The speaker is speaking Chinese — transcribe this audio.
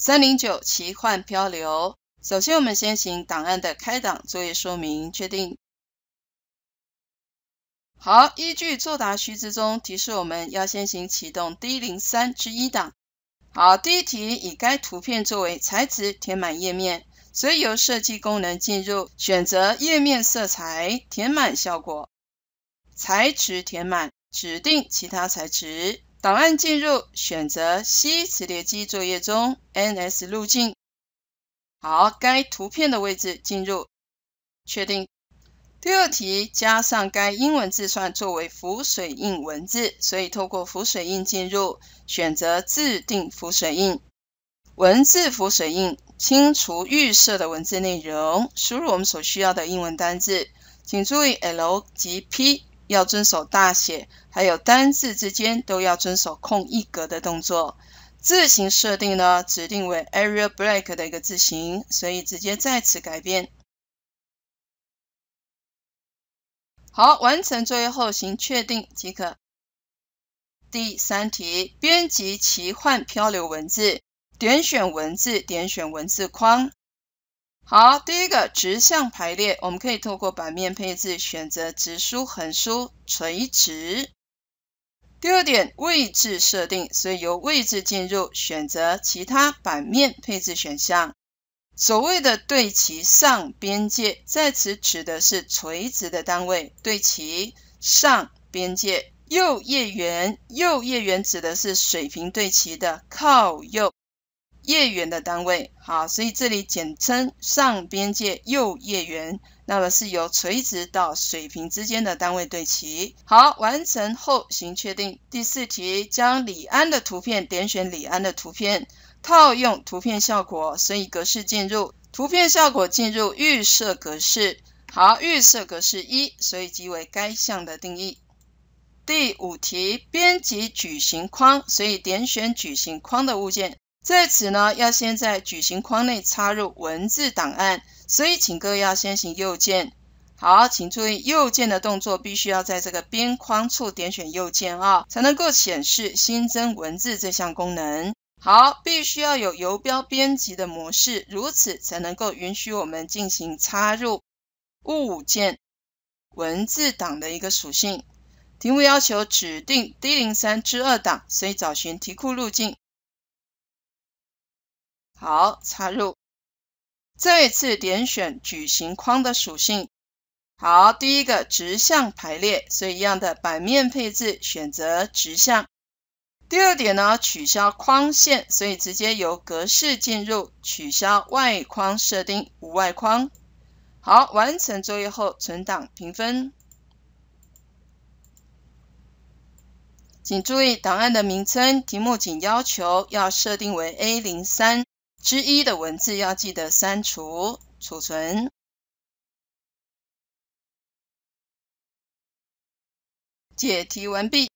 三零九奇幻漂流。首先，我们先行档案的开档作业说明，确定。好，依据作答须知中提示，我们要先行启动 D 零三之一档。好，第一题以该图片作为材质填满页面，所以由设计功能进入，选择页面色彩填满效果，材质填满，指定其他材质，档案进入，选择 C 磁碟机作业中 NS 路径。好，该图片的位置进入，确定。第二题加上该英文字串作为浮水印文字，所以透过浮水印进入，选择自定浮水印，文字浮水印，清除预设的文字内容，输入我们所需要的英文单字。请注意 L 及 P 要遵守大写，还有单字之间都要遵守空一格的动作。字形设定呢，指定为 Area Break 的一个字形，所以直接在此改变。好，完成作业后，行确定即可。第三题，编辑奇幻漂流文字，点选文字，点选文字框。好，第一个直向排列，我们可以透过版面配置选择直输、横输、垂直。第二点，位置设定，所以由位置进入，选择其他版面配置选项。所谓的对齐上边界，在此指的是垂直的单位，对齐上边界。右叶缘，右叶缘指的是水平对齐的靠右页缘的单位。好，所以这里简称上边界右页缘。那么是由垂直到水平之间的单位对齐。好，完成后行确定。第四题，将李安的图片点选李安的图片。套用图片效果，所以格式进入图片效果进入预设格式。好，预设格式一，所以即为该项的定义。第五题，编辑矩形框，所以点选矩形框的物件。在此呢，要先在矩形框内插入文字档案，所以请各位要先行右键。好，请注意右键的动作必须要在这个边框处点选右键啊，才能够显示新增文字这项功能。好，必须要有游标编辑的模式，如此才能够允许我们进行插入物件文字档的一个属性。题目要求指定 D 零三之二档，所以找寻题库路径。好，插入。再次点选矩形框的属性。好，第一个直向排列，所以一样的版面配置选择直向。第二点呢，取消框线，所以直接由格式进入，取消外框设定，无外框。好，完成作业后存档评分。请注意档案的名称，题目仅要求要设定为 A 零三之一的文字，要记得删除储存。解题完毕。